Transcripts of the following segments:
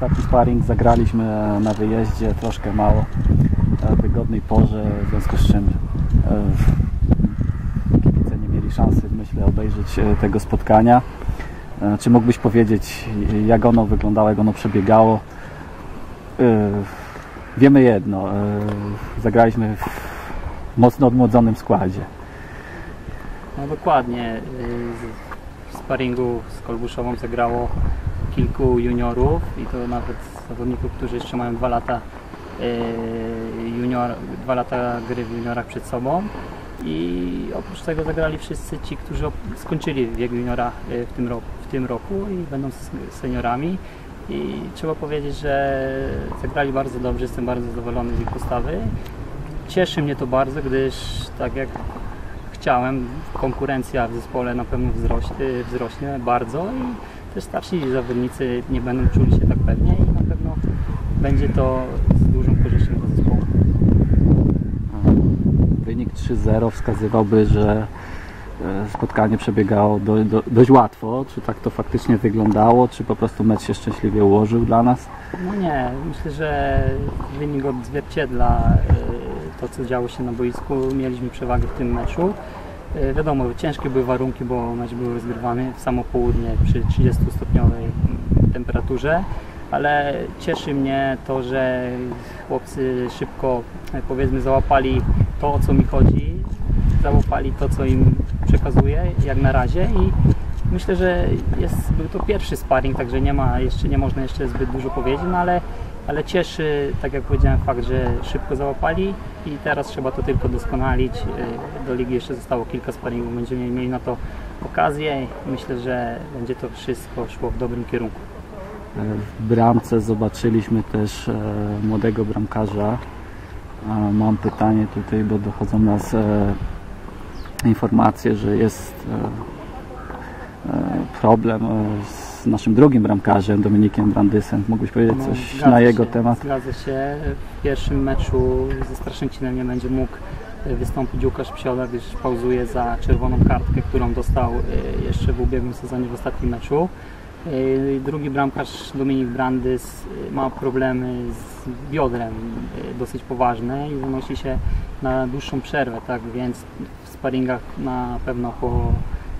Ostatni sparring zagraliśmy na wyjeździe, troszkę mało, w wygodnej porze, w związku z czym e, kibice nie mieli szansy, myślę, obejrzeć e, tego spotkania. E, Czy mógłbyś powiedzieć, jak ono wyglądało, jak ono przebiegało? Wiemy jedno, zagraliśmy w mocno odmłodzonym składzie. No dokładnie. W sparingu z Kolbuszową zagrało kilku juniorów i to nawet zawodników, którzy jeszcze mają dwa lata y, junior, dwa lata gry w juniorach przed sobą. I oprócz tego zagrali wszyscy ci, którzy skończyli wiek juniora y, w tym roku, w tym roku i będą seniorami. I trzeba powiedzieć, że zagrali bardzo dobrze, jestem bardzo zadowolony z ich postawy. Cieszy mnie to bardzo, gdyż tak jak chciałem, konkurencja w zespole na pewno wzrośnie, wzrośnie bardzo i też starsi zawodnicy nie będą czuli się tak pewnie i na pewno będzie to z dużą korzyścią dla zespołu. Wynik 3-0 wskazywałby, że e, spotkanie przebiegało do, do, dość łatwo. Czy tak to faktycznie wyglądało, czy po prostu mecz się szczęśliwie ułożył dla nas? No nie, myślę, że wynik odzwierciedla y, to, co działo się na boisku. Mieliśmy przewagę w tym meczu. Y, Wiadomo, ciężkie były warunki, bo mecz był rozgrywany w samo południe przy 30-stopniowej temperaturze, ale cieszy mnie to, że chłopcy szybko e, powiedzmy załapali to, o co mi chodzi, załapali to, co im przekazuję, jak na razie i myślę, że jest, był to pierwszy sparring, także nie ma jeszcze, nie można jeszcze zbyt dużo powiedzieć, no ale, ale cieszy, tak jak powiedziałem, fakt, że szybko załapali i teraz trzeba to tylko doskonalić. Y, Do ligi jeszcze zostało kilka sparingów, będziemy mieli na to okazję i myślę, że będzie to wszystko szło w dobrym kierunku. E, W bramce zobaczyliśmy też e, młodego bramkarza. Mam pytanie tutaj, bo dochodzą nas e, informacje, że jest e, e, problem e, z naszym drugim bramkarzem, Dominikiem Brandysem. Mógłbyś powiedzieć No, coś na jego się, temat? Zgadza się. W pierwszym meczu ze Straszęcinem nie będzie mógł e, wystąpić Łukasz Psioda, gdyż pauzuje za czerwoną kartkę, którą dostał e, jeszcze w ubiegłym sezonie w ostatnim meczu. E, Drugi bramkarz Dominik Brandys ma problemy z biodrem dosyć poważne i wynosi się na dłuższą przerwę, tak więc w sparingach na pewno po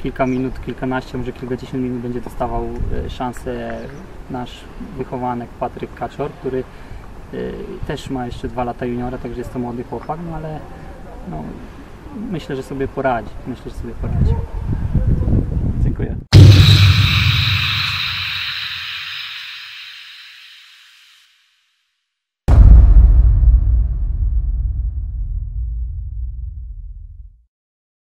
kilka minut, kilkanaście, może kilkadziesiąt minut będzie dostawał e, szansę nasz wychowanek Patryk Kaczor, który y, też ma jeszcze dwa lata juniora, także jest to młody chłopak, no ale no, myślę, że sobie poradzi. Myślę, że sobie poradzi. Dziękuję.